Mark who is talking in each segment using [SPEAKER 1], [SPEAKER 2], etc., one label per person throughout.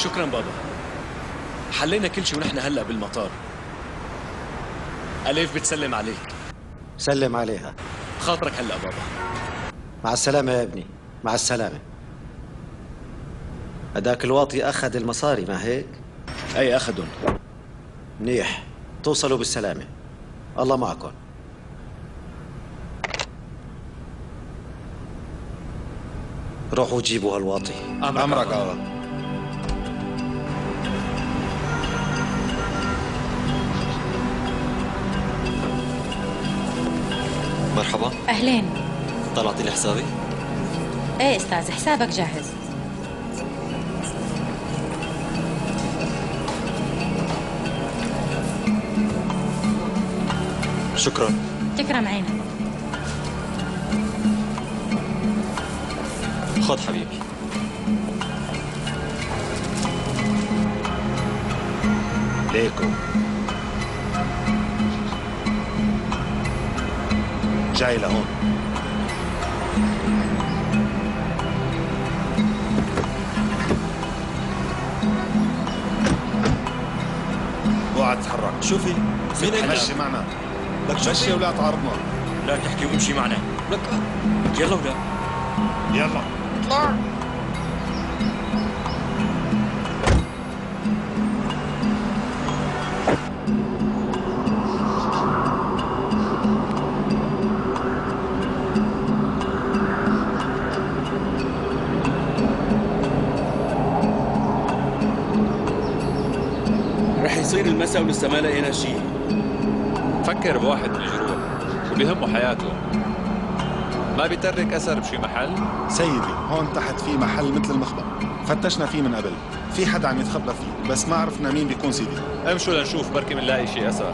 [SPEAKER 1] شكرا بابا. حلينا كل شيء ونحن هلأ بالمطار. أليف بتسلم عليك.
[SPEAKER 2] سلم عليها.
[SPEAKER 1] خاطرك هلأ بابا.
[SPEAKER 2] مع السلامة يا ابني. مع السلامة. هداك الواطي أخذ المصاري ما هيك؟
[SPEAKER 1] أي أخذهم.
[SPEAKER 2] منيح. توصلوا بالسلامة. الله معكم. روحوا جيبوا هالواطي.
[SPEAKER 3] أمرك. آغا
[SPEAKER 4] مرحبا.
[SPEAKER 5] أهلين.
[SPEAKER 4] طلعتي لي حسابي
[SPEAKER 5] إيه أستاذ حسابك جاهز.
[SPEAKER 4] شكرا.
[SPEAKER 5] تكرم عينك.
[SPEAKER 4] خذ حبيبي.
[SPEAKER 2] ليكو
[SPEAKER 3] جاي لهون. اوعى تتحرك.
[SPEAKER 4] شوفي مين هيك
[SPEAKER 3] مشي معنا؟
[SPEAKER 4] لك
[SPEAKER 3] مشي ولا تعرضنا؟
[SPEAKER 1] لا تحكي وامشي معنا.
[SPEAKER 4] لك.
[SPEAKER 1] يلا ولا.
[SPEAKER 3] يلا. اطلع.
[SPEAKER 6] ولسه ما لقينا شيء
[SPEAKER 7] فكر بواحد مجروح وبيهمه حياته. ما بيترك أثر بشي محل؟
[SPEAKER 3] سيدي هون تحت في محل مثل المخبر. فتشنا فيه من قبل. في حدا عم يتخبى فيه بس ما عرفنا مين بيكون سيدي.
[SPEAKER 7] امشوا لنشوف بركي بنلاقي شي
[SPEAKER 4] أثر.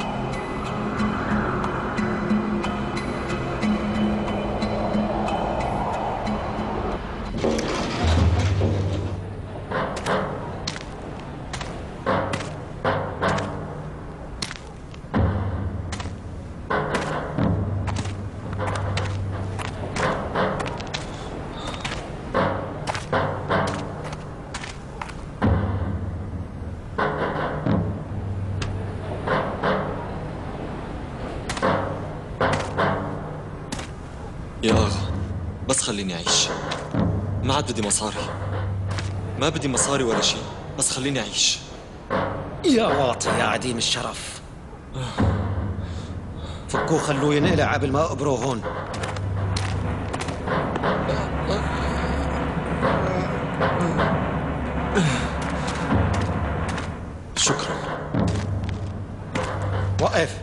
[SPEAKER 4] بدي مصاري. ما بدي مصاري ولا شيء بس خليني أعيش.
[SPEAKER 2] يا واطي يا عديم الشرف. فكوه خلوه ينقلع قبل ما أقبره هون.
[SPEAKER 4] شكرا.
[SPEAKER 2] وقف.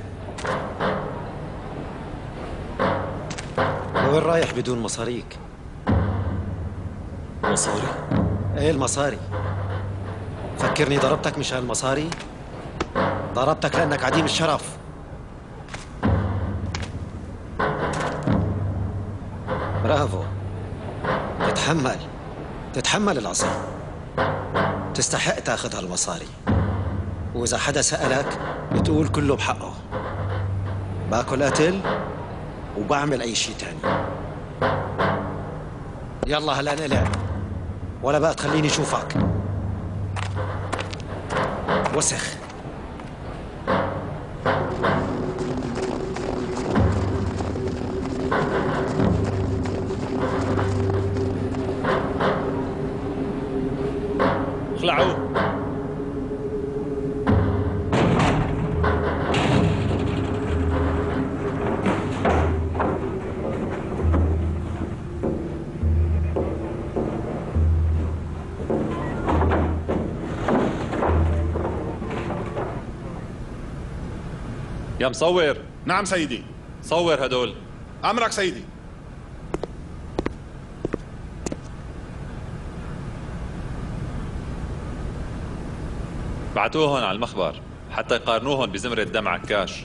[SPEAKER 2] لوين رايح بدون مصاريك؟ إيه المصاري؟ فكرني ضربتك مشان المصاري؟ ضربتك لأنك عديم الشرف. برافو. تتحمل. تتحمل العصا. تستحق تأخذ هالمصاري. وإذا حدا سألك بتقول كله بحقه. باكل قتل وبعمل أي شيء تاني. يلا هلا نقلع. ولا بقى تخليني أشوفك. وسخ.
[SPEAKER 7] يا مصور.
[SPEAKER 3] نعم سيدي.
[SPEAKER 7] صور هدول.
[SPEAKER 3] أمرك سيدي.
[SPEAKER 7] بعتوهن على المخبر حتى يقارنوهن بزمرة دم عكاش.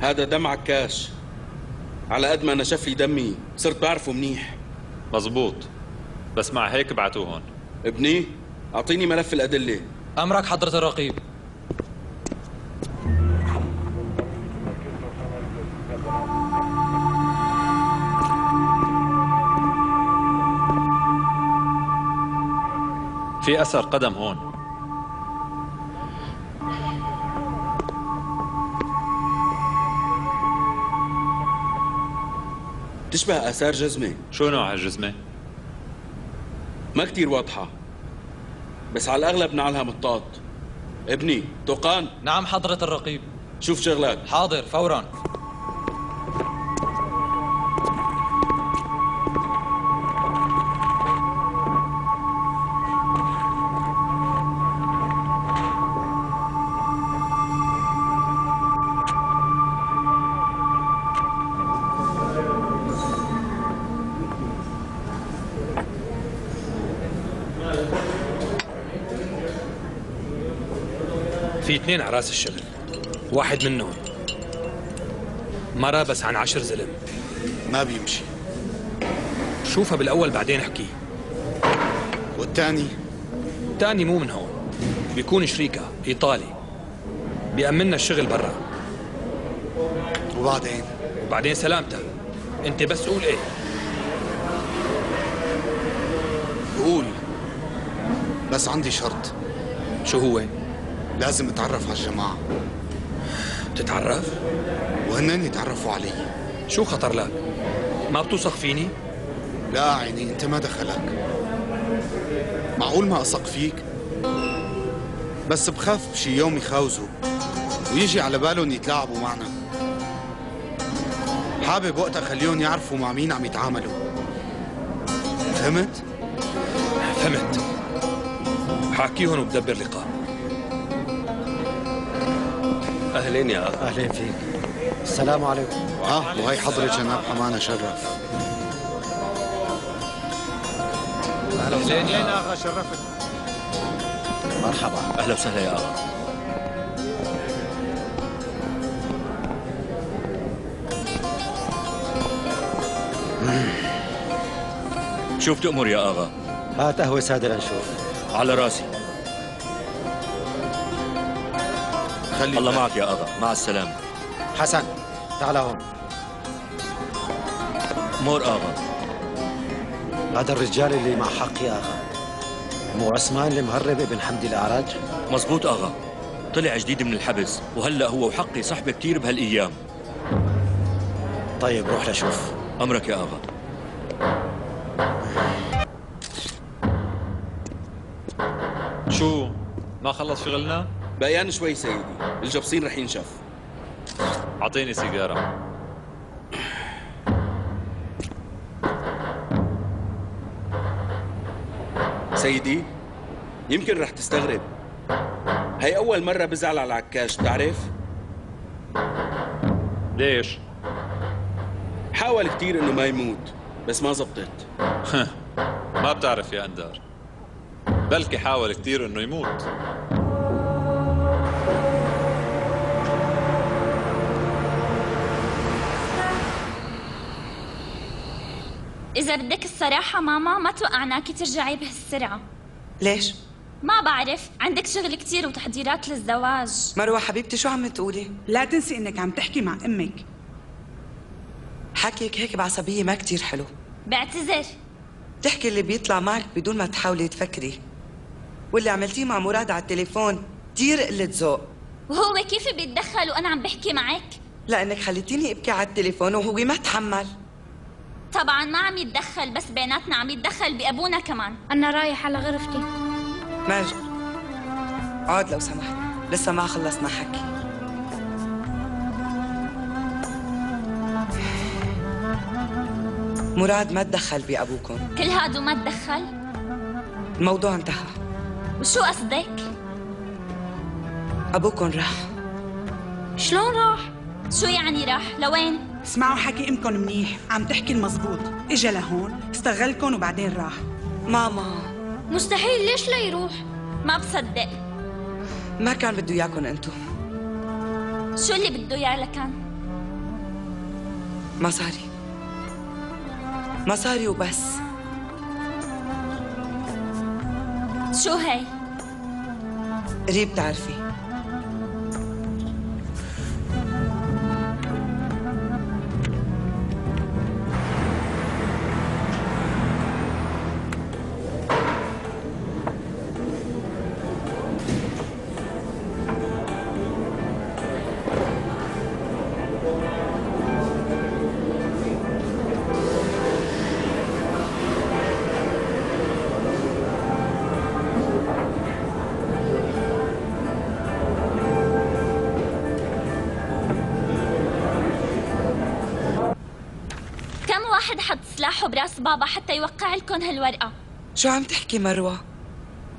[SPEAKER 6] هذا دم عكاش. على قد ما نشف لي دمي صرت بعرفه منيح.
[SPEAKER 7] مزبوط بس مع هيك بعتوهن.
[SPEAKER 6] ابني أعطيني ملف الأدلة.
[SPEAKER 8] أمرك حضرة الرقيب.
[SPEAKER 7] في أثر قدم هون.
[SPEAKER 6] تشبه آثار جزمة.
[SPEAKER 7] شو نوع هالجزمة؟
[SPEAKER 6] ما كتير واضحة بس على الأغلب نعلها مطاط. ابني توقان؟
[SPEAKER 8] نعم حضرة الرقيب.
[SPEAKER 6] شوف شغلك
[SPEAKER 8] حاضر فورا.
[SPEAKER 9] في اثنين على رأس الشغل واحد منهم مرة بس عن عشر زلم.
[SPEAKER 10] ما بيمشي.
[SPEAKER 9] شوفها بالأول بعدين احكي.
[SPEAKER 10] والتاني؟
[SPEAKER 9] تاني مو من هون. بيكون شريكها إيطالي. بيأمننا الشغل برا.
[SPEAKER 10] وبعدين؟
[SPEAKER 9] وبعدين سلامتها أنت بس قول إيه؟
[SPEAKER 10] قول. بس عندي شرط.
[SPEAKER 9] شو هو؟
[SPEAKER 10] لازم اتعرف على الجماعة
[SPEAKER 9] بتتعرف
[SPEAKER 10] وهنن يتعرفوا علي.
[SPEAKER 9] شو خطر لك؟ ما بتوثق فيني؟
[SPEAKER 10] لا عيني انت ما دخلك. معقول ما أثق فيك؟ بس بخاف بشي يوم يخاوزوا ويجي على بالهم يتلاعبوا معنا. حابب وقتها خليهم يعرفوا مع مين عم يتعاملوا. فهمت؟
[SPEAKER 9] فهمت. حاكيهم وبدبر لقاء.
[SPEAKER 11] أهلين يا اخ
[SPEAKER 2] أهلين فيك. السلام عليكم.
[SPEAKER 10] آه وهي حضرة جناب حمانا شرف.
[SPEAKER 2] أهلين يا اغا شرفت مرحبا.
[SPEAKER 11] أهلا وسهلا يا اخ شوف تأمر يا أغا.
[SPEAKER 2] هات قهوة سادة لنشوف.
[SPEAKER 11] على راسي.
[SPEAKER 10] خلي
[SPEAKER 11] الله معك يا أغا. مع السلامة.
[SPEAKER 2] حسن تعال هون.
[SPEAKER 11] مور أغا.
[SPEAKER 2] هذا الرجال اللي مع حق يا أغا. مو عثمان اللي مهرب ابن حمدي الأعراج؟
[SPEAKER 11] مزبوط أغا. طلع جديد من الحبس وهلأ هو وحقي صحبة كتير بهالأيام.
[SPEAKER 2] طيب روح لشوف.
[SPEAKER 11] أمرك يا أغا.
[SPEAKER 7] شو؟ ما خلص شغلنا؟
[SPEAKER 6] بقيان شوي سيدي الجبصين رح ينشف.
[SPEAKER 7] أعطيني سيجارة.
[SPEAKER 6] سيدي يمكن رح تستغرب. هي أول مرة بزعل على العكاش بتعرف؟
[SPEAKER 7] ليش؟
[SPEAKER 6] حاول كتير إنه ما يموت بس ما زبطت.
[SPEAKER 7] ما بتعرف يا أندار. بلكي حاول كثير إنه يموت.
[SPEAKER 12] إذا بدك الصراحة ماما ما توقعناكي ترجعي بهالسرعة.
[SPEAKER 13] ليش؟
[SPEAKER 12] ما بعرف. عندك شغل كتير وتحضيرات للزواج.
[SPEAKER 13] مروة حبيبتي شو عم تقولي؟
[SPEAKER 14] لا تنسي إنك عم تحكي مع أمك.
[SPEAKER 13] حكيك هيك بعصبية ما كتير حلو.
[SPEAKER 12] بعتذر.
[SPEAKER 13] تحكي اللي بيطلع معك بدون ما تحاولي تفكري. واللي عملتيه مع مراد على التليفون كتير قلة ذوق.
[SPEAKER 12] وهو كيف بيتدخل وأنا عم بحكي معك؟
[SPEAKER 13] لأنك خليتيني أبكي على التليفون وهو ما تحمل.
[SPEAKER 12] طبعا ما عم يتدخل بس بيناتنا عم يتدخل بأبونا كمان.
[SPEAKER 5] أنا رايح على غرفتي.
[SPEAKER 13] ماجد. اقعد لو سمحت. لسه ما خلصنا حكي. مراد ما تدخل بأبوكم.
[SPEAKER 12] كل هاد وما تدخل؟
[SPEAKER 13] الموضوع انتهى.
[SPEAKER 12] وشو قصدك؟
[SPEAKER 13] أبوكم راح.
[SPEAKER 12] شلون راح؟ شو يعني راح؟ لوين؟
[SPEAKER 14] اسمعوا حكي امكم منيح عم تحكي المزبوط. إجا لهون استغلكم وبعدين راح.
[SPEAKER 13] ماما
[SPEAKER 12] مستحيل ليش لا يروح؟ ما بصدق.
[SPEAKER 13] ما كان بده إياكم أنتو.
[SPEAKER 12] شو اللي بده إياه لكان؟
[SPEAKER 13] مصاري. مصاري وبس.
[SPEAKER 12] شو هي؟
[SPEAKER 13] قريب تعرفي.
[SPEAKER 12] سلاحه برأس بابا حتى يوقع لكم هالورقة
[SPEAKER 13] شو عم تحكي مروة؟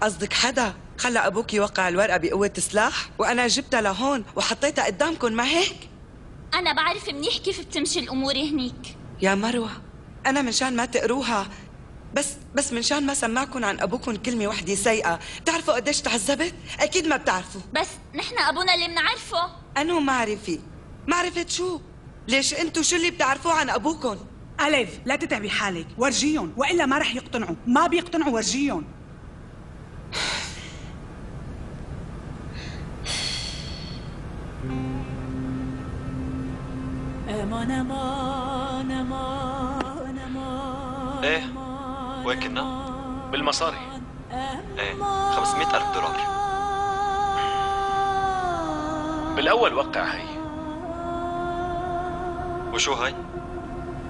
[SPEAKER 13] قصدك حدا خلى أبوك يوقع الورقة بقوة سلاح وأنا جبتها لهون وحطيتها قدامكم ما هيك؟
[SPEAKER 12] أنا بعرف منيح كيف بتمشي الأمور هنيك
[SPEAKER 13] يا مروة أنا منشان ما تقروها بس بس منشان ما سمعكم عن أبوكم كلمة وحدة سيئة بتعرفوا قديش تعذبت؟ أكيد ما بتعرفوا
[SPEAKER 12] بس نحن أبونا اللي منعرفه
[SPEAKER 13] أنا معرفي معرفة شو؟ ليش أنتوا شو اللي بتعرفوه عن أبوكم؟
[SPEAKER 14] أليف لا تتعبي حالك. ورجيهم وإلا ما رح يقتنعوا. ما بيقتنعوا ورجيهم
[SPEAKER 15] أمان أمان أمان أمان
[SPEAKER 4] إيه؟ وين كنا؟
[SPEAKER 1] بالمصاري.
[SPEAKER 4] إيه 500 ألف دولار.
[SPEAKER 1] بالأول وقع هي.
[SPEAKER 4] وشو هاي؟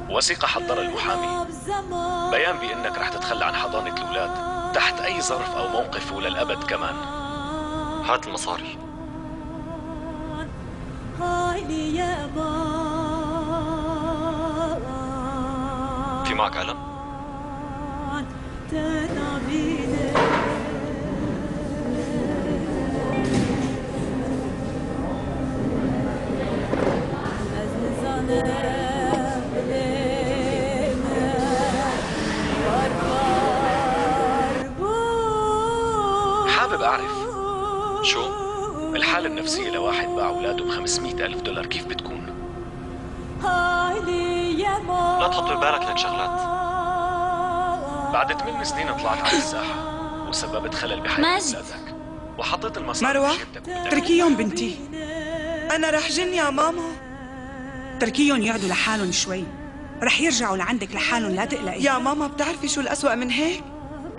[SPEAKER 1] وثيقة حضرها المحامي. بيان بأنك رح تتخلى عن حضانة الأولاد تحت أي ظرف أو موقف وللأبد كمان.
[SPEAKER 4] هات المصاري. في معك قلم؟
[SPEAKER 15] تنابيني
[SPEAKER 1] حابب أعرف
[SPEAKER 4] شو؟
[SPEAKER 1] الحالة النفسية لواحد باع أولاده ب 500 ألف دولار كيف بتكون؟
[SPEAKER 4] لا تحط ببالك لك شغلات
[SPEAKER 1] بعد ثمان سنين طلعت على الساحة وسببت خلل بحياة. أولادك وحطيت المصاري
[SPEAKER 14] مروة اتركيهم بنتي
[SPEAKER 13] أنا رح جن يا ماما
[SPEAKER 14] اتركيهم يقعدوا لحالهم شوي رح يرجعوا لعندك لحالهم لا تقلقي
[SPEAKER 13] يا ماما بتعرفي شو الأسوأ من هيك؟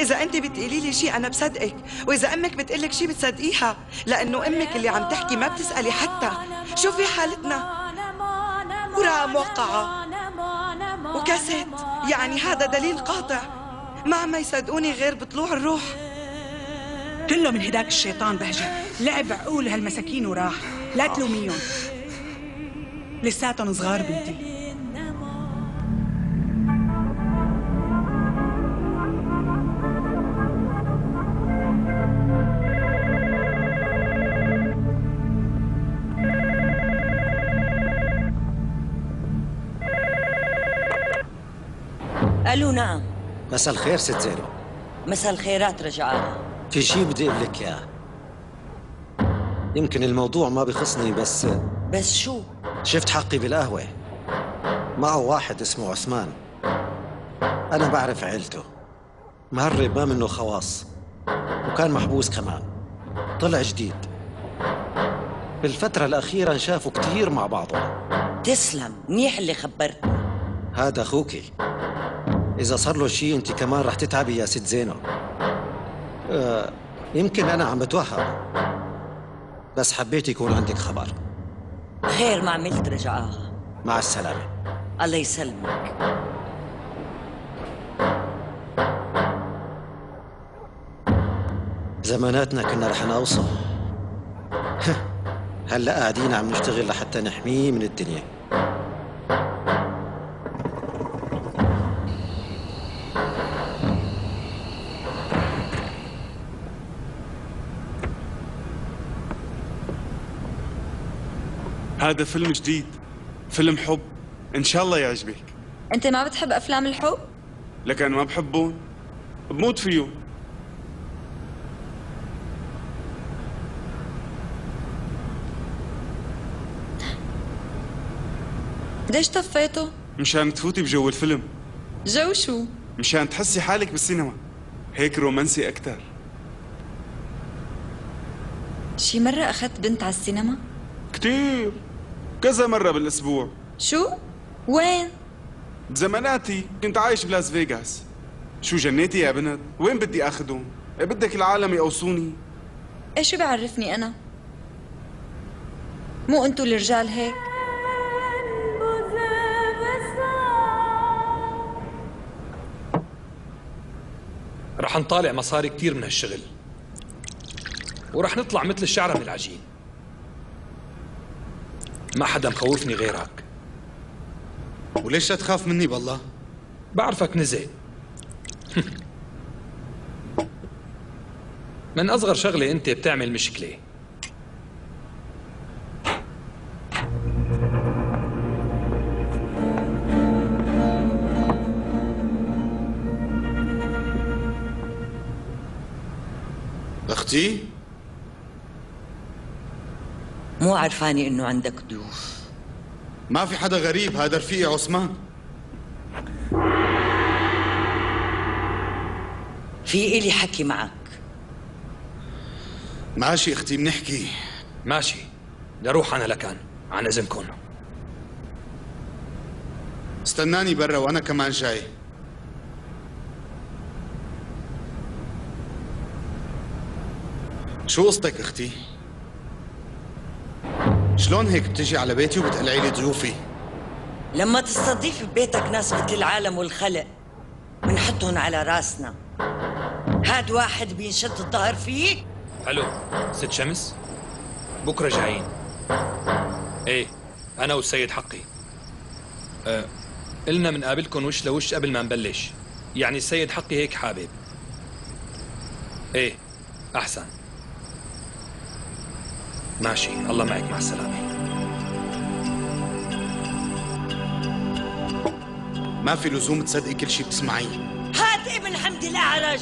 [SPEAKER 13] إذا أنت بتقولي لي شيء أنا بصدقك، وإذا أمك بتقلك شيء بتصدقيها، لأنه أمك اللي عم تحكي ما بتسألي حتى، شوفي حالتنا. ورقة موقعة. وكاسيت، يعني هذا دليل قاطع، ما عم يصدقوني غير بطلوع الروح،
[SPEAKER 14] كله من هداك الشيطان بهجة. لعب عقول هالمساكين وراح. لا تلوميهم. لساتهم صغار بنتي.
[SPEAKER 16] نعم.
[SPEAKER 2] مساء الخير ست زينب
[SPEAKER 16] مساء الخيرات رجعان.
[SPEAKER 2] في شيء بدي أقول لك اياه يمكن الموضوع ما بخصني بس
[SPEAKER 16] بس شو؟
[SPEAKER 2] شفت حقي بالقهوة. معه واحد اسمه عثمان. أنا بعرف عيلته. مهرب ما منه خواص. وكان محبوس كمان. طلع جديد. بالفترة الأخيرة انشافوا كتير مع بعضهم.
[SPEAKER 16] تسلم منيح اللي خبرتني.
[SPEAKER 2] هذا أخوكي. إذا صار له شيء أنت كمان رح تتعبي يا ست زينب. آه يمكن أنا عم بتوهم بس حبيت يكون عندك خبر.
[SPEAKER 16] خير ما عملت رجعان
[SPEAKER 2] مع السلامة.
[SPEAKER 16] الله يسلمك.
[SPEAKER 2] زماناتنا كنا رح نوصل. هلأ قاعدين عم نشتغل لحتى نحميه من الدنيا.
[SPEAKER 17] هذا فيلم جديد. فيلم حب. إن شاء الله يعجبك.
[SPEAKER 18] أنت ما بتحب أفلام الحب؟
[SPEAKER 17] لك أنا ما بحبهم بموت فيهم
[SPEAKER 18] ليش طفيته؟
[SPEAKER 17] مشان تفوتي بجو الفيلم.
[SPEAKER 18] جو شو؟
[SPEAKER 17] مشان تحسي حالك بالسينما. هيك رومانسي أكثر
[SPEAKER 18] شي مرة أخذت بنت على السينما؟
[SPEAKER 17] كتير. كذا مرة بالأسبوع.
[SPEAKER 18] شو؟ وين؟
[SPEAKER 17] بزماناتي كنت عايش بلاس فيغاس. شو جنيتي يا بنت؟ وين بدي اخذهم بدك العالم يقوصوني.
[SPEAKER 18] إيش بعرفني أنا؟ مو أنتو الرجال هيك؟
[SPEAKER 9] رح نطالع مصاري كتير من هالشغل. ورح نطلع مثل الشعرة من العجين. ما حدا مخوفني غيرك.
[SPEAKER 17] وليش لا تخاف مني بالله؟
[SPEAKER 9] بعرفك نزه. من أصغر شغلة أنت بتعمل مشكلة؟
[SPEAKER 10] أختي؟
[SPEAKER 16] مو عرفاني إنه عندك ضيوف.
[SPEAKER 10] ما في حدا غريب هذا رفيقي عثمان.
[SPEAKER 16] في إلي حكي معك.
[SPEAKER 10] ماشي أختي بنحكي.
[SPEAKER 9] ماشي. لروح أنا لكان عن إذنكم
[SPEAKER 10] استناني برا وأنا كمان جاي. شو قصتك أختي؟ شلون هيك بتجي على بيتي وبتقلعي لي ضيوفي؟
[SPEAKER 16] لما تستضيف ببيتك ناس مثل العالم والخلق بنحطهم على راسنا. هاد واحد بينشد الظهر فيك؟
[SPEAKER 9] ألو ست شمس؟ بكرة جايين. إيه أنا والسيد حقي. أه قلنا بنقابلكم وش لوش قبل ما نبلش. يعني السيد حقي هيك حابب. إيه أحسن. ماشي. الله معك. مع السلامة.
[SPEAKER 10] ما في لزوم تصدقي كل شيء بتسمعيه
[SPEAKER 16] هاد ابن حمدي الأعرج.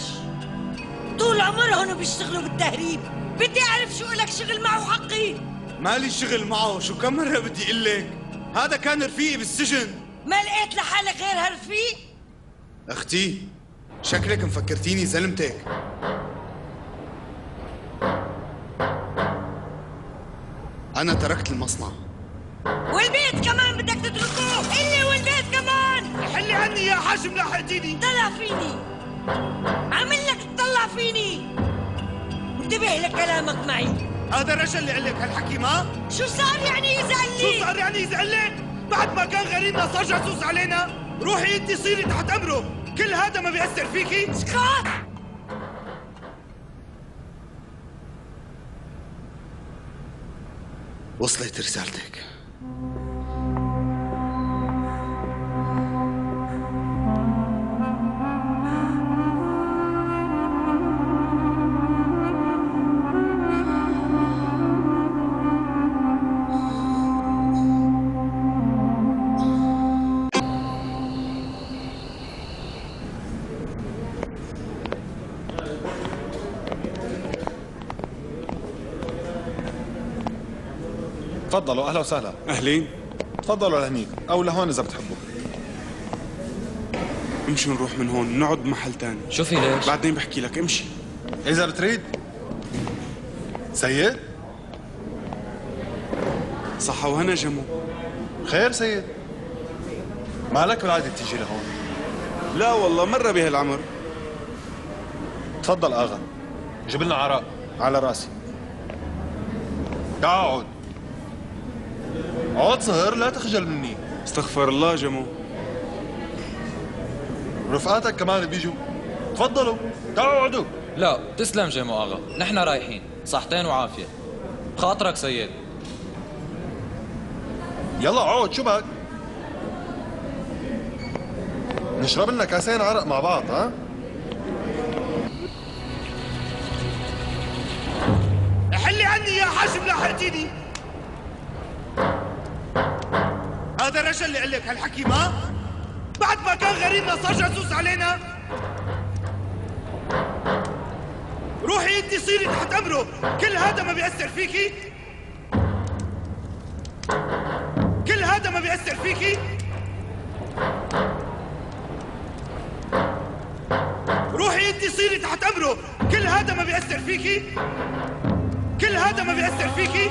[SPEAKER 16] طول عمرهم بيشتغلوا بالتهريب. بدي أعرف شو لك شغل معه حقي.
[SPEAKER 10] مالي شغل معه. شو كم مرة بدي أقول لك هذا كان رفيقي بالسجن.
[SPEAKER 16] ما لقيت لحالك غير هالرفيق؟
[SPEAKER 10] أختي شكلك مفكرتيني زلمتك. أنا تركت المصنع.
[SPEAKER 16] والبيت كمان بدك تتركوه. إلي والبيت كمان.
[SPEAKER 10] حلي عني يا حاجم لحقتيني
[SPEAKER 16] طلع فيني. عامل لك تطلع فيني. انتبه لكلامك معي.
[SPEAKER 10] هذا الرجل اللي قال لك هالحكي ما؟
[SPEAKER 16] شو صار يعني يزعل لي؟
[SPEAKER 10] شو صار يعني يزعل لك؟ بعد ما كان غريبنا صار جاسوس علينا. روحي انت صيري تحت أمره. كل هذا ما بيأثر فيكي؟
[SPEAKER 16] اسكت
[SPEAKER 10] وصلت رسالتك.
[SPEAKER 3] تفضلوا أهلا وسهلا.
[SPEAKER 10] أهلين.
[SPEAKER 3] تفضلوا لهنيك أو لهون إذا بتحبوا.
[SPEAKER 10] امشي نروح من هون نقعد بمحل تاني.
[SPEAKER 8] شو في ليش؟
[SPEAKER 10] بعدين بحكي لك امشي.
[SPEAKER 3] إذا بتريد. سيد؟
[SPEAKER 10] صحة وهنا جمو.
[SPEAKER 3] خير سيد. مالك بالعادة تيجي لهون؟
[SPEAKER 10] لا والله مرة بهالعمر.
[SPEAKER 3] تفضل آغا. جيب لنا عراق. على راسي. اقعد اقعد صهر لا تخجل مني.
[SPEAKER 10] استغفر الله جمو.
[SPEAKER 3] رفقاتك كمان بيجوا. تفضلوا تعالوا اقعدوا.
[SPEAKER 8] لا تسلم جيمو آغا. نحن رايحين. صحتين وعافية. بخاطرك سيد.
[SPEAKER 3] يلا اقعد شو بك نشرب لنا كاسين عرق مع بعض ها؟
[SPEAKER 10] حلي عني يا حاجم لحقتيني هذا الرجل اللي قال لك هالحكي ما؟ بعد ما كان غريبنا صار جاسوس علينا. روحي انت صيري تحت أمره. كل هذا ما بيأثر فيكي؟ كل هذا ما بيأثر فيكي؟ روحي انت صيري تحت أمره. كل هذا ما بيأثر فيكي؟ كل هذا ما بيأثر فيكي؟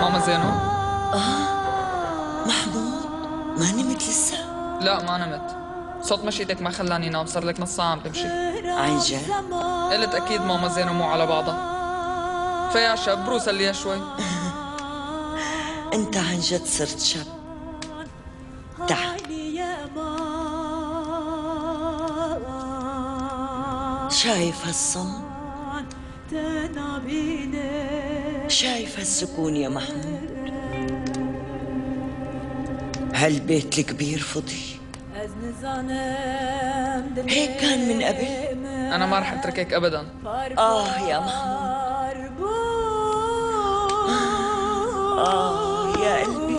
[SPEAKER 19] ماما زينو
[SPEAKER 16] محمود ما نمت لسه
[SPEAKER 19] لا ما نمت صوت مشيتك ما خلاني نام صار لك نص ساعة عم تمشي
[SPEAKER 16] عن جد
[SPEAKER 19] قلت أكيد ماما زينو مو على بعضها فيا شاب بروس لي شوي
[SPEAKER 16] انت عن جد صرت شاب تعال شايف هالصم
[SPEAKER 20] تنابيني
[SPEAKER 16] شايف هالسكون يا محمود. هالبيت الكبير فضي؟ هيك كان من قبل
[SPEAKER 19] أنا ما رح أتركك أبدا.
[SPEAKER 16] آه يا محمود. آه يا قلبي.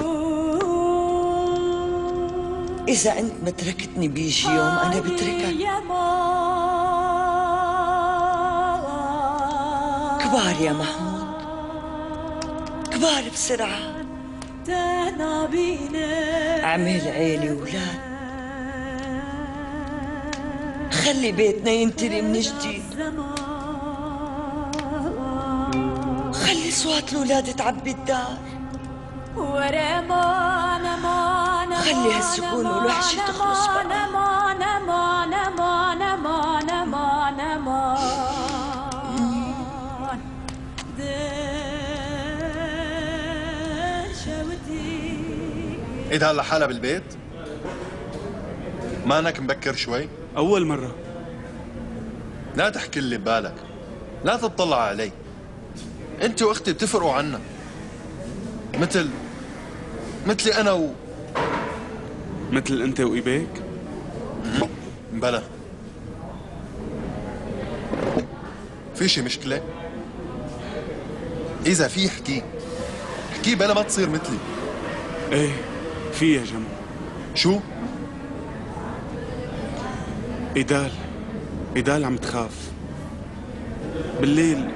[SPEAKER 16] إذا أنت ما تركتني بيجي يوم أنا بتركك. كبار يا محمود. كبار بسرعة. عمل عيلة وولاد. خلي بيتنا ينتري من جديد. خلي صوت الولاد تعبي الدار. خلي هالسكون والوحشة تخلص بقى.
[SPEAKER 3] إيه هلا حالها بالبيت؟ ما انك مبكر شوي؟
[SPEAKER 17] أول مرة.
[SPEAKER 3] لا تحكي اللي ببالك. لا تطلع علي. أنت وأختي بتفرقوا عنا. مثل مثلي أنا و
[SPEAKER 17] مثل أنت وإيبيك؟
[SPEAKER 3] بلا. في شي مشكلة؟ إذا في احكي. احكي بلا ما تصير مثلي.
[SPEAKER 17] إيه. في يا جمال
[SPEAKER 3] شو؟
[SPEAKER 17] إيدال إيدال عم تخاف. بالليل.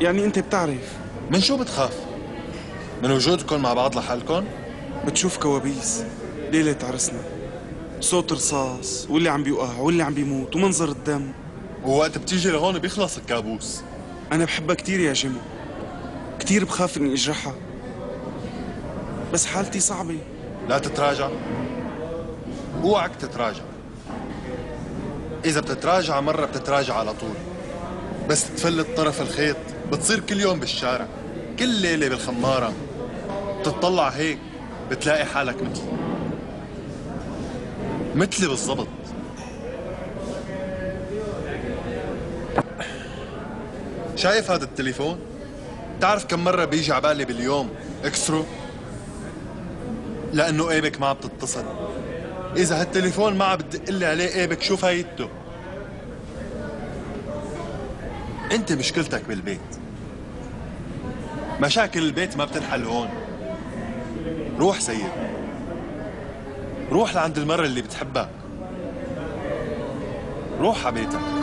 [SPEAKER 17] يعني أنت بتعرف.
[SPEAKER 3] من شو بتخاف؟ من وجودكم مع بعض لحالكم؟
[SPEAKER 17] بتشوف كوابيس ليلة عرسنا صوت رصاص واللي عم بيوقع واللي عم بيموت ومنظر الدم.
[SPEAKER 3] ووقت بتيجي لهون بيخلص الكابوس.
[SPEAKER 17] أنا بحبها كتير يا جيمو كتير بخاف إني أجرحها. بس حالتي صعبة.
[SPEAKER 3] لا تتراجع. اوعك تتراجع. إذا بتتراجع مرة بتتراجع على طول. بس تفلت طرف الخيط. بتصير كل يوم بالشارع. كل ليلة بالخمارة. بتطلع هيك بتلاقي حالك مثلي مثلي بالضبط. شايف هذا التليفون؟ تعرف كم مرة بيجي عبالي باليوم؟ اكسره؟ لأنه إيبك ما عم بتتصل. إذا هالتليفون ما عم بتدق لي عليه إيبك شو فايدته؟ أنت مشكلتك بالبيت. مشاكل البيت ما بتنحل هون. روح سيد. روح لعند المرة اللي بتحبها روح على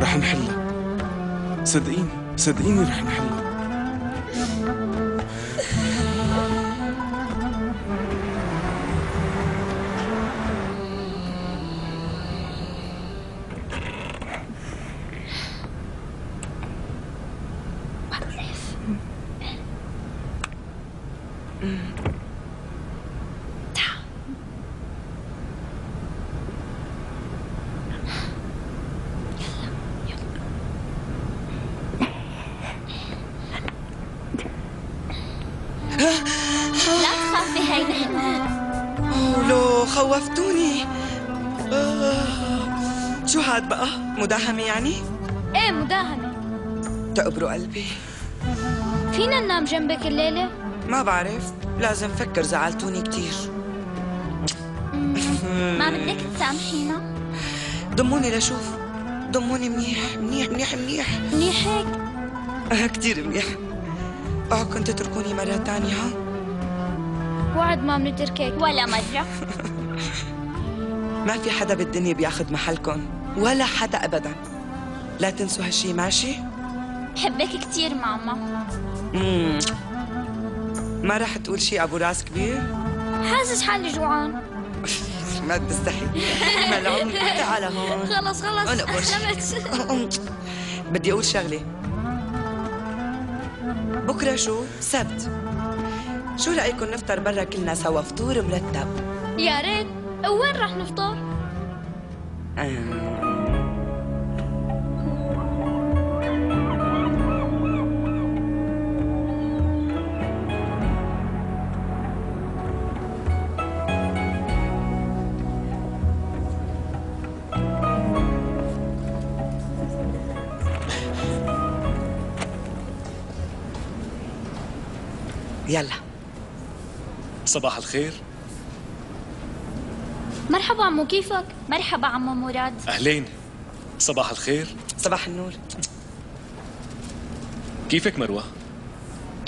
[SPEAKER 17] رح نحلها. صدقيني صدقيني رح نحلها.
[SPEAKER 13] مداهمة يعني؟
[SPEAKER 21] إيه مداهمة.
[SPEAKER 13] تقبروا قلبي.
[SPEAKER 21] فينا ننام جنبك الليلة؟
[SPEAKER 13] ما بعرف. لازم فكر زعلتوني كتير.
[SPEAKER 21] ما بدك تسامحينا؟
[SPEAKER 13] ضموني لشوف. ضموني منيح منيح منيح منيح.
[SPEAKER 21] منيح هيك؟
[SPEAKER 13] آه كتير منيح. اوعكم تتركوني مرة تانية ها؟
[SPEAKER 12] وعد ما بنتركك ولا مرة.
[SPEAKER 13] ما في حدا بالدنيا بياخد محلكم. ولا حدا ابدا. لا تنسوا هالشي ماشي؟
[SPEAKER 12] بحبك كتير ماما.
[SPEAKER 13] مم. ما رح تقول شي أبو راس كبير؟
[SPEAKER 12] حاسس حالي جوعان.
[SPEAKER 13] ما تستحي. ملعون تعال هون.
[SPEAKER 12] خلص خلص.
[SPEAKER 13] بدي أقول شغلة. بكرة شو؟ سبت. شو رأيكم نفطر برا كلنا سوا؟ فطور مرتب.
[SPEAKER 12] يا ريت. وين رح نفطر؟
[SPEAKER 13] يلا.
[SPEAKER 1] صباح الخير.
[SPEAKER 12] مرحبا عمو كيفك؟ مرحبا عمو مراد.
[SPEAKER 1] أهلين. صباح الخير.
[SPEAKER 13] صباح النور.
[SPEAKER 1] كيفك مروة؟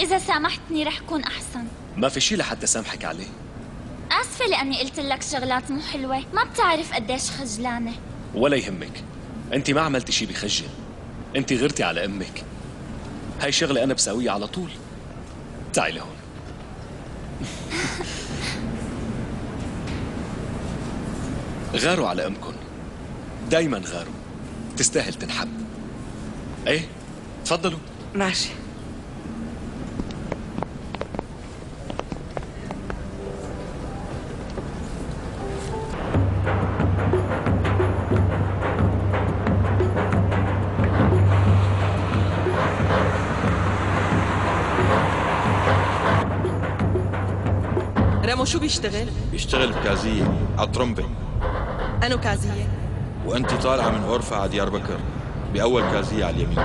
[SPEAKER 12] إذا سامحتني رح كون أحسن.
[SPEAKER 1] ما في شي لحتى سامحك عليه.
[SPEAKER 12] آسفة لأني قلت لك شغلات مو حلوة. ما بتعرف قديش خجلانة.
[SPEAKER 1] ولا يهمك. أنت ما عملتي شي بخجل. أنت غرتي على أمك. هاي شغلة أنا بساويها على طول. تعي لهون. غاروا على أمكن. دايما غاروا. تستاهل تنحب. إيه؟ تفضلوا.
[SPEAKER 13] ماشي.
[SPEAKER 22] بيشتغل؟
[SPEAKER 23] بيشتغل بكازية على الطرمبة
[SPEAKER 22] أنو كازية؟
[SPEAKER 23] وأنت طالعة من غرفة على ديار بكر بأول كازية على اليمين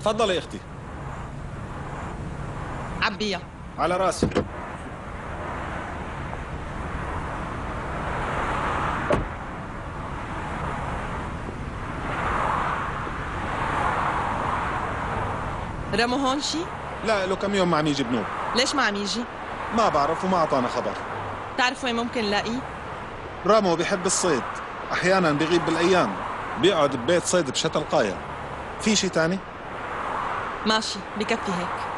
[SPEAKER 24] تفضلي يا أختي
[SPEAKER 22] عبيها
[SPEAKER 24] على راسي.
[SPEAKER 22] رامو هون شي؟
[SPEAKER 24] لا له كم يوم ما عم يجي بنوب
[SPEAKER 22] ليش ما عم يجي؟
[SPEAKER 24] ما بعرف وما أعطانا خبر.
[SPEAKER 22] تعرف وين ممكن نلاقيه؟
[SPEAKER 24] رامو بيحب الصيد. أحيانا بيغيب بالأيام. بيقعد ببيت صيد بشتى القاية. في شي تاني؟
[SPEAKER 22] ماشي بكفي هيك.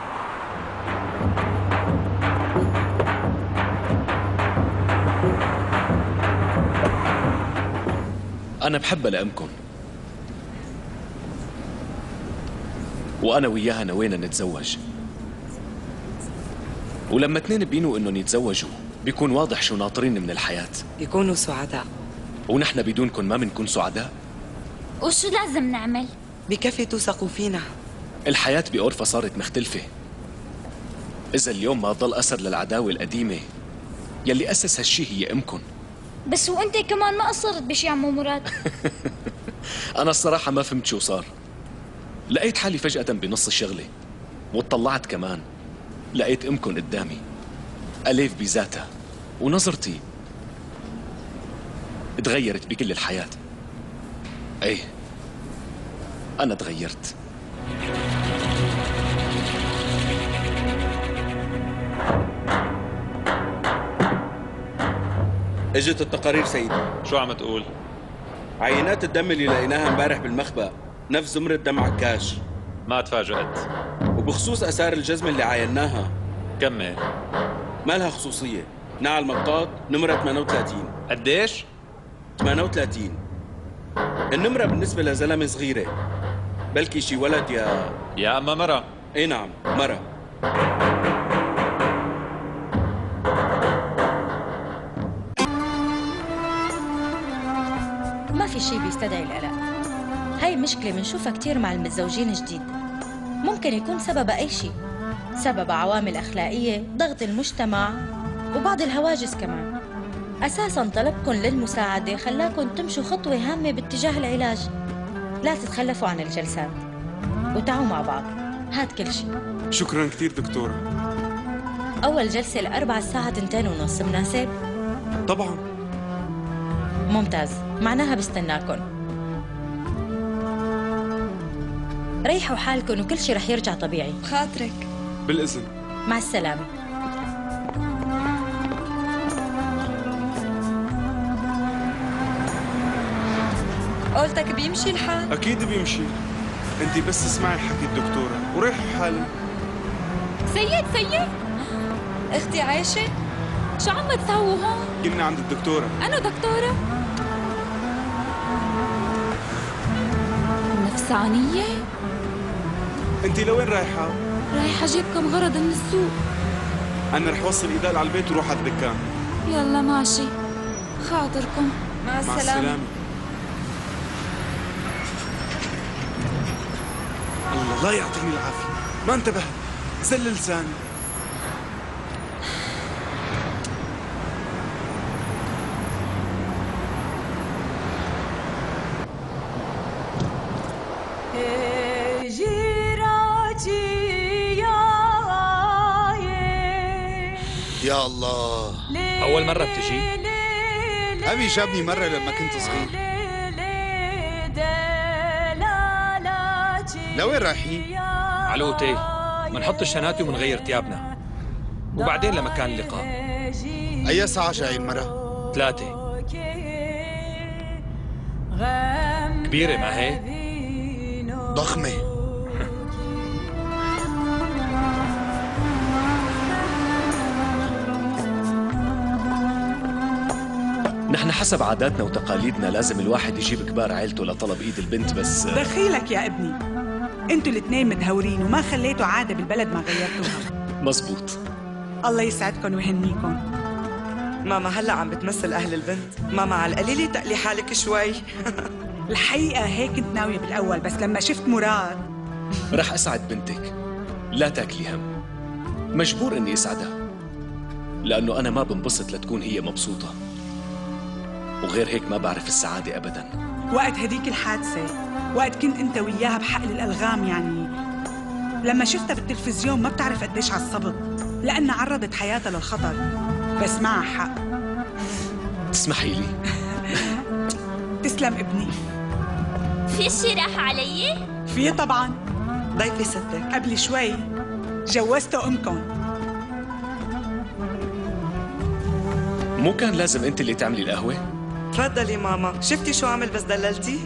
[SPEAKER 1] أنا بحبها لأمكم. وأنا وياها نوينا نتزوج. ولما اتنين بينوا انهم يتزوجوا بيكون واضح شو ناطرين من الحياة.
[SPEAKER 13] يكونوا سعداء.
[SPEAKER 1] ونحن بدونكم ما بنكون سعداء؟
[SPEAKER 12] وشو لازم نعمل؟
[SPEAKER 13] بكفي توثقوا فينا.
[SPEAKER 1] الحياة بأورفا صارت مختلفة. إذا اليوم ما ضل أثر للعداوة القديمة يلي أسس هالشي هي أمكن.
[SPEAKER 12] بس وانت كمان ما قصرت بشي عمو مراد؟
[SPEAKER 1] أنا الصراحة ما فهمت شو صار. لقيت حالي فجأة بنص الشغلة واتطلعت كمان. لقيت أمكن قدامي أليف بذاتها ونظرتي تغيرت بكل الحياة. إيه أنا تغيرت.
[SPEAKER 6] اجت التقارير سيدي
[SPEAKER 7] شو عم تقول؟
[SPEAKER 6] عينات الدم اللي لقيناها امبارح بالمخبأ نفس زمرة دم عكاش
[SPEAKER 7] ما تفاجأت.
[SPEAKER 6] وبخصوص أثار الجزمة اللي عايناها.
[SPEAKER 7] كمل.
[SPEAKER 6] ما لها خصوصية. نعى المطاط نمرة 38
[SPEAKER 7] قديش؟
[SPEAKER 6] 38 النمرة بالنسبة لزلمة صغيرة. بلكي شي ولد يا
[SPEAKER 7] يا أما مرة.
[SPEAKER 6] اي نعم مرة.
[SPEAKER 5] بيستدعي القلق هاي مشكلة بنشوفها كتير مع المتزوجين جديد ممكن يكون سببها أي شي سبب عوامل أخلاقية ضغط المجتمع وبعض الهواجس كمان. أساسا طلبكم للمساعدة خلاكم تمشوا خطوة هامة باتجاه العلاج. لا تتخلفوا عن الجلسات. وتعوا مع بعض. هات كل شيء.
[SPEAKER 17] شكرا كثير دكتورة.
[SPEAKER 5] أول جلسة الأربعة الساعة تنتين ونص مناسب؟
[SPEAKER 17] طبعا.
[SPEAKER 5] ممتاز. معناها بستناكن ريحوا حالكم وكل شيء رح يرجع طبيعي.
[SPEAKER 18] خاطرك.
[SPEAKER 17] بالإذن.
[SPEAKER 5] مع السلامة.
[SPEAKER 18] قولتك بيمشي الحال؟
[SPEAKER 17] أكيد بيمشي. أنت بس اسمعي حكي الدكتورة. وريحوا حالك
[SPEAKER 12] سيد سيد.
[SPEAKER 18] أختي عايشة؟
[SPEAKER 12] شو عم تسووا هون؟
[SPEAKER 17] كنا عند الدكتورة.
[SPEAKER 12] أنا دكتورة؟ نفسانية؟
[SPEAKER 17] أنت لوين رايحة؟
[SPEAKER 12] رايحة أجيبكم غرض من السوق.
[SPEAKER 17] أنا رح وصل إيدال على البيت وروح على الدكان.
[SPEAKER 12] يلا ماشي. خاطركم.
[SPEAKER 18] مع
[SPEAKER 17] مع السلامة. الله لا يعطيني العافية. ما انتبهت؟ زل لساني.
[SPEAKER 10] يا الله.
[SPEAKER 9] أول مرة بتجي؟
[SPEAKER 10] أبي جابني مرة لما كنت صغير. لوين رايحين؟
[SPEAKER 9] على الأوتيل منحط الشناتي ومنغير ثيابنا. وبعدين لمكان اللقاء.
[SPEAKER 10] أي ساعة جاي المرة؟
[SPEAKER 9] ثلاثة. كبيرة ما هيك؟
[SPEAKER 10] ضخمة.
[SPEAKER 1] نحن حسب عاداتنا وتقاليدنا لازم الواحد يجيب كبار عيلته لطلب إيد البنت بس.
[SPEAKER 14] دخيلك يا ابني. أنتوا الاثنين متهورين وما خليتوا عادة بالبلد ما غيرتوها.
[SPEAKER 1] مزبوط
[SPEAKER 14] الله يسعدكم ويهنيكم.
[SPEAKER 13] ماما هلا عم بتمثل أهل البنت. ماما على القليله تقلي حالك شوي.
[SPEAKER 14] الحقيقة هيك كنت ناوية بالأول بس لما شفت مراد.
[SPEAKER 1] رح أسعد بنتك. لا تاكلي هم. مجبور إني أسعدها. لأنه أنا ما بنبسط لتكون هي مبسوطة. وغير هيك ما بعرف السعادة ابدا.
[SPEAKER 14] وقت هديك الحادثة وقت كنت أنت وياها بحقل الألغام يعني. لما شفتها بالتلفزيون ما بتعرف قديش عصبت لأنها عرضت حياتها للخطر. بس معها حق.
[SPEAKER 1] تسمحي لي؟
[SPEAKER 14] تسلم ابني.
[SPEAKER 12] في شي راح علي؟
[SPEAKER 14] في طبعا.
[SPEAKER 13] ضيفي ستك.
[SPEAKER 14] قبل شوي جوزته أمكم.
[SPEAKER 1] مو كان لازم أنت اللي تعملي القهوة؟
[SPEAKER 13] تفضلي ماما. شفتي شو عمل بس دللتي؟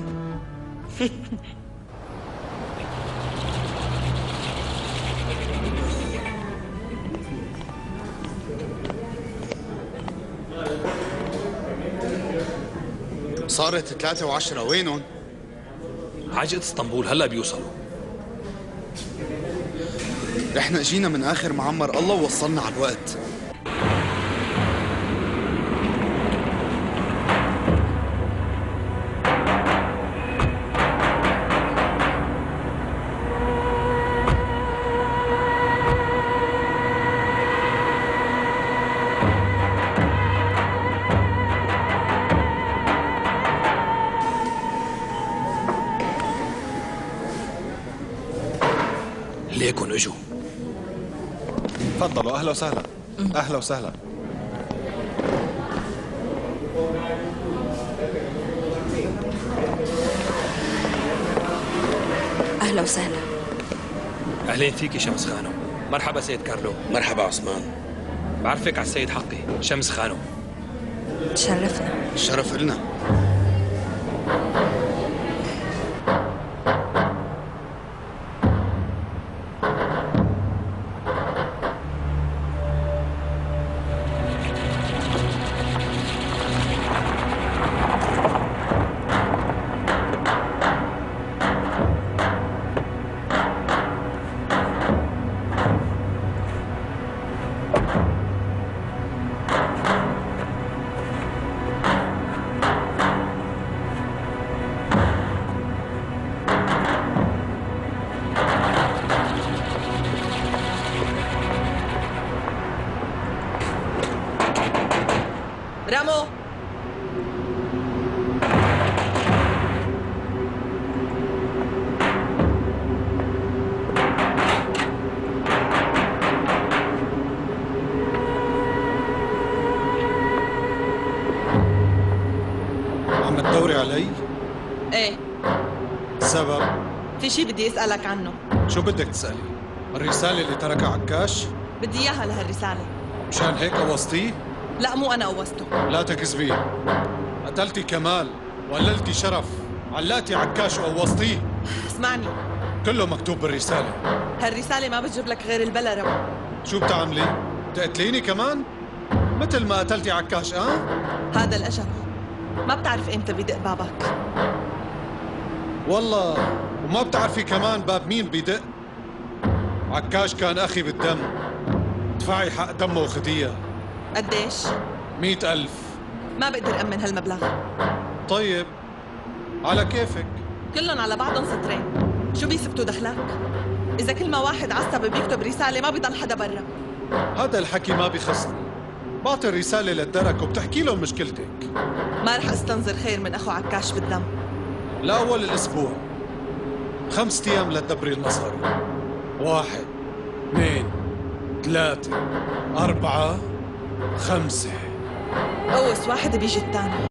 [SPEAKER 10] صارت ثلاثة وعشرة. وينهم؟
[SPEAKER 9] عجقة اسطنبول هلا بيوصلوا.
[SPEAKER 10] إحنا اجينا من آخر معمر الله ووصلنا على الوقت.
[SPEAKER 24] أهلا وسهلا. أهلا وسهلا.
[SPEAKER 18] أهلا وسهلا.
[SPEAKER 9] أهلين فيكي شمس خانم. مرحبا سيد كارلو.
[SPEAKER 6] مرحبا عثمان.
[SPEAKER 9] بعرفك على السيد حقي شمس خانم.
[SPEAKER 18] تشرفنا.
[SPEAKER 10] الشرف إلنا.
[SPEAKER 22] بدي أسألك عنه
[SPEAKER 24] شو بدك تسألي؟ الرسالة اللي تركها عكاش؟
[SPEAKER 22] بدي إياها لهالرسالة
[SPEAKER 24] مشان هيك قوصتيه؟
[SPEAKER 22] لا مو أنا قوسته
[SPEAKER 24] لا تكذبي قتلتي كمال وقللتي شرف علقتي عكاش وقوصتيه
[SPEAKER 22] اسمعني
[SPEAKER 24] كله مكتوب بالرسالة
[SPEAKER 22] هالرسالة ما بتجيب لك غير البلا رمو
[SPEAKER 24] شو بتعملي؟ تقتليني كمان؟ مثل ما قتلتي عكاش آه؟
[SPEAKER 22] هذا الأجل ما بتعرف إمتى بدق بابك
[SPEAKER 24] والله. وما بتعرفي كمان باب مين بيدق؟ عكاش كان أخي بالدم. دفعي حق دمه وخديها
[SPEAKER 22] قديش؟
[SPEAKER 24] مئة ألف.
[SPEAKER 22] ما بقدر أمن هالمبلغ.
[SPEAKER 24] طيب على كيفك؟
[SPEAKER 22] كلهم على بعضهم سطرين شو بيثبتوا دخلك؟ إذا كل ما واحد عصب بيكتب رسالة ما بيضل حدا برا.
[SPEAKER 24] هذا الحكي ما بيخصني. بعطي الرسالة للدرك وبتحكي لهم مشكلتك.
[SPEAKER 22] ما رح أستنظر خير من أخو عكاش بالدم.
[SPEAKER 24] لأول الأسبوع. خمسة أيام لتدبري المصاري واحد اثنين ثلاثة أربعة خمسة.
[SPEAKER 22] قوس واحد بيجي الثاني.